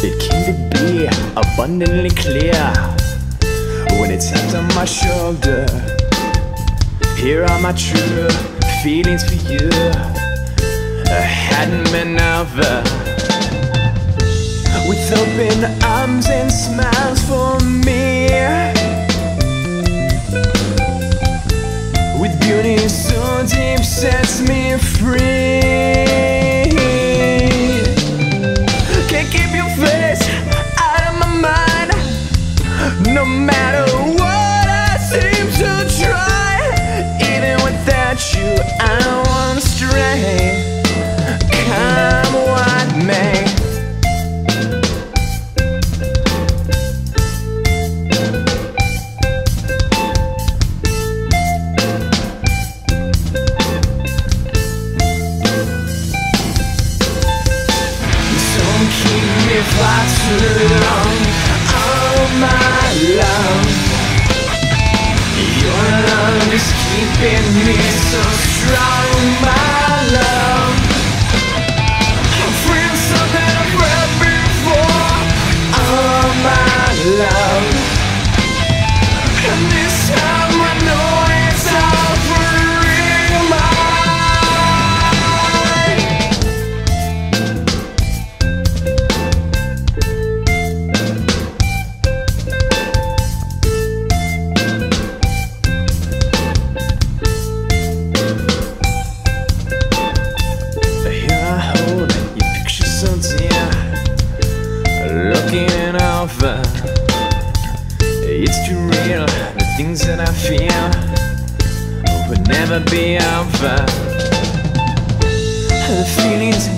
be abundantly clear when it's on my shoulder. Here are my true feelings for you. I hadn't been over with open arms and smiles for me. With beauty so deep sets me free. Try. Even without you, I won't stray. Come what may. Don't keep me far too long Oh my love is keeping me so strong It's too real The things that I feel Will never be over. The feelings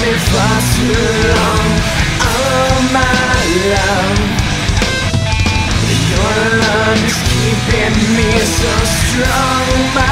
me far too long Oh my love Your love is keeping me so strong